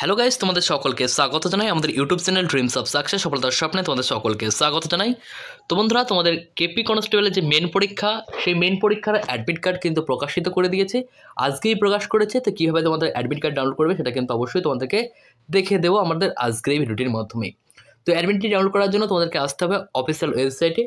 Hello guys তোমাদের সকলকে স্বাগত জানাই। আমাদের YouTube channel dreams of success সফলতার স্বপ্নে তোমাদের সকলকে স্বাগত জানাই। তো বন্ধুরা, তোমাদের কেপি কনস্টেবলের যে মেন পরীক্ষা, সেই মেন পরীক্ষার অ্যাডমিট কার্ড কিন্তু প্রকাশিত করে দিয়েছে। আজকেই প্রকাশ করেছে, তো কীভাবে তোমাদের অ্যাডমিট কার্ড ডাউনলোড করবে, সেটা কিন্তু অবশ্যই তোমাদেরকে দেখে দেবো আমাদের আজকের এই ভিডিওটির মাধ্যমে। তো অ্যাডমিটটি ডাউনলোড করার জন্য তোমাদেরকে আসতে হবে অফিসিয়াল ওয়েবসাইটে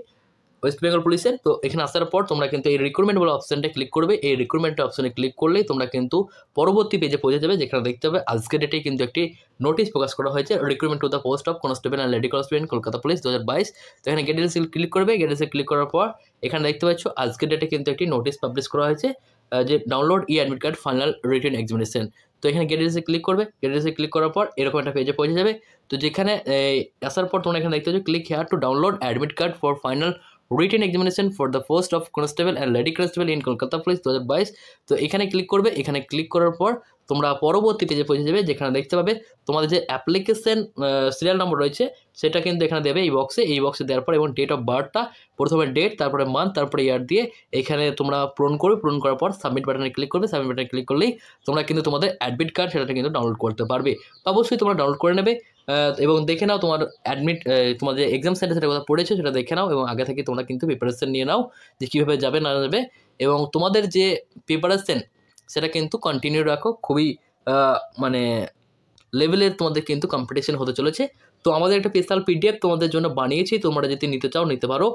ওয়েস্ট বেঙ্গল পুলিশের তো এখানে আসার পর তোমরা কিন্তু এই রিক্রুটমেন্ট বলে অপশানটা ক্লিক করবে। এই রিক্রুটমেন্ট অপশানে ক্লিক করলেই তোমরা কিন্তু পরবর্তী পেজে পৌঁছে যাবে, যেখানে দেখতে হবে আজকের ডেটে কিন্তু একটি নোটিশ প্রকাশ করা হয়েছে। Recruitment to the post of constable and lady constable Kolkata police দু হাজার বাইশ। তো এখানে গেটেলসে ক্লিক করবে। গেটেলসে ক্লিক করার পর এখানে দেখতে পাচ্ছ আজকের ডেটে কিন্তু একটি নোটিশ পাবলিশ করা হয়েছে যে download e admit card final written examination তো এখানে গেটেলসে ক্লিক করবে। গেটেলসে ক্লিক করার পর এরকম একটা পেজে পৌঁছে যাবে। তো যেখানে আসার পর তোমরা এখানে দেখতে পাচ্ছ click here to download admit card for final written examination for the post of constable and lady constable in Kolkata police দু হাজার বাইশ তো এখানে ক্লিক করবে, এখানে ক্লিক করার পর তোমরা পরবর্তী পেজে পৌঁছে যাবে, যেখানে দেখতে পাবে তোমাদের যে অ্যাপ্লিকেশন সিরিয়াল নম্বর রয়েছে, সেটা কিন্তু এখানে দেবে এই বক্সে এই বক্সে দেওয়ার পর এবং ডেট অফ বার্থটা প্রথমে ডেট তারপরে মান্থ তারপরে ইয়ার দিয়ে এখানে তোমরা পূরণ করবে। পূরণ করার পর সাবমিট বাটনে ক্লিক করবে। সাবমিট বাটনে ক্লিক করলেই তোমরা কিন্তু তোমাদের অ্যাডমিট কার্ড সেটা কিন্তু ডাউনলোড করতে পারবে। অবশ্যই তোমরা ডাউনলোড করে নেবে। এবং দেখে নাও তোমার অ্যাডমিট তোমার যে এক্সাম সেন্টার সেটা কথা পড়েছে, সেটা দেখে নাও এবং আগে থেকে তোমরা কিন্তু প্রিপারেশান নিয়ে নাও যে কীভাবে যাবে, না যাবে এবং তোমাদের যে প্রিপারেশান সেটা কিন্তু কন্টিনিউ রাখো। খুবই মানে লেভেলের তোমাদের কিন্তু কম্পিটিশান হতে চলেছে। তো আমাদের একটা স্পেশাল পিডিএফ তোমাদের জন্য বানিয়েছি। তোমরা যদি নিতে চাও, নিতে পারো।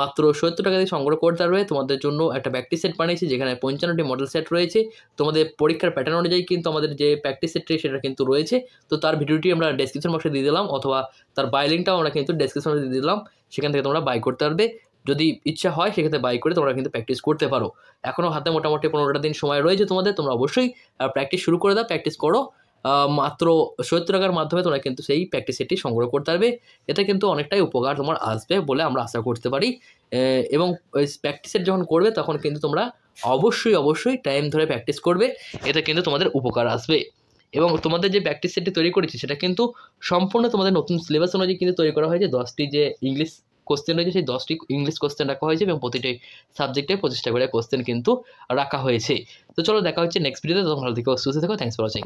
মাত্র সত্তর টাকা দিয়ে সংগ্রহ করতে পারবে। তোমাদের জন্য একটা প্র্যাকটিস সেট বানিয়েছি, যেখানে পঞ্চান্নটি মডেল সেট রয়েছে। তোমাদের পরীক্ষার প্যাটার্ন অনুযায়ী কিন্তু আমাদের যে প্র্যাকটিস সেটটি সেটা কিন্তু রয়েছে। তো তার ভিডিওটি আমরা ডেসক্রিপশন বক্সে দিয়ে দিলাম, অথবা তার বাই লিঙ্কটাও আমরা কিন্তু ডেসক্রিপশনে দিয়ে দিলাম। সেখান থেকে তোমরা বাই করতে পারবে। যদি ইচ্ছা হয়, সেক্ষেত্রে বাই করে তোমরা কিন্তু প্র্যাকটিস করতে পারো। এখনও হাতে মোটামুটি পনেরোটা দিন সময় রয়েছে তোমাদের। তোমরা অবশ্যই প্র্যাকটিস শুরু করে দাও প্র্যাকটিস করো। মাত্র সত্তর টাকার মাধ্যমে তোমরা কিন্তু সেই প্র্যাকটিস সেটটি সংগ্রহ করতে পারবে। এতে কিন্তু অনেকটাই উপকার তোমার আসবে বলে আমরা আশা করতে পারি। এবং প্র্যাকটিস সেট যখন করবে, তখন কিন্তু তোমরা অবশ্যই অবশ্যই টাইম ধরে প্র্যাকটিস করবে। এতে কিন্তু তোমাদের উপকার আসবে। এবং তোমাদের যে প্র্যাকটিস সেটটি তৈরি করেছি, সেটা কিন্তু সম্পূর্ণ তোমাদের নতুন সিলেবাস অনুযায়ী কিন্তু তৈরি করা হয়েছে। দশটি যে ইংলিশ কোশ্চেন রয়েছে, সেই দশটি ইংলিশ কোশ্চেন রাখা হয়েছে এবং প্রতিটি সাবজেক্টে পঁচিশটা করে কোশ্চেন কিন্তু রাখা হয়েছে। তো চলো দেখা হচ্ছে নেক্সট ভিডিওতে তোমরা ভালো থেকো, সুস্থ থেকো। Thanks for watching